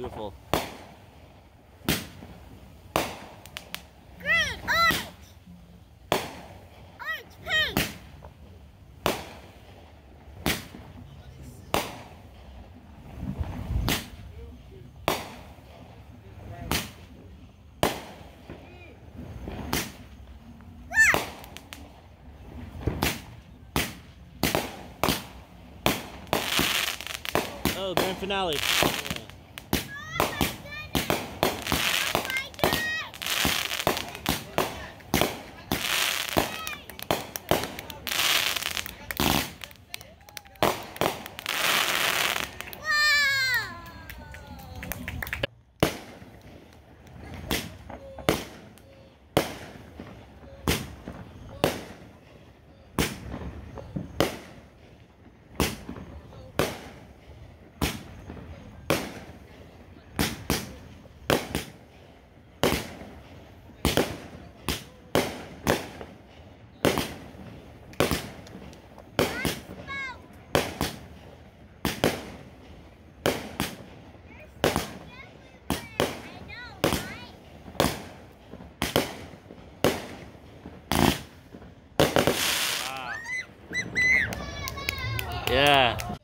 Beautiful. Green, orange. Orange, pink. Oh, grand finale. Yeah. Yeah.